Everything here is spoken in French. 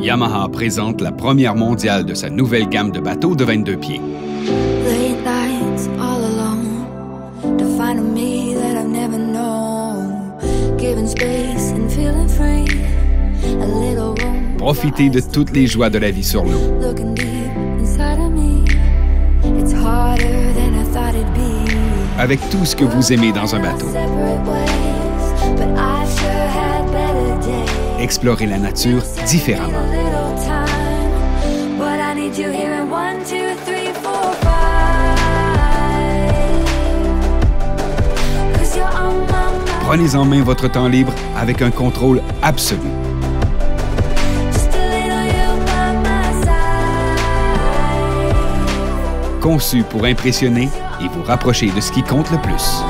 Yamaha présente la première mondiale de sa nouvelle gamme de bateaux de 22 pieds. Profitez de toutes les joies de la vie sur l'eau. Avec tout ce que vous aimez dans un bateau. You're on my mind. Prenez en main votre temps libre avec un contrôle absolu. Conçu pour impressionner et vous rapprocher de ce qui compte le plus.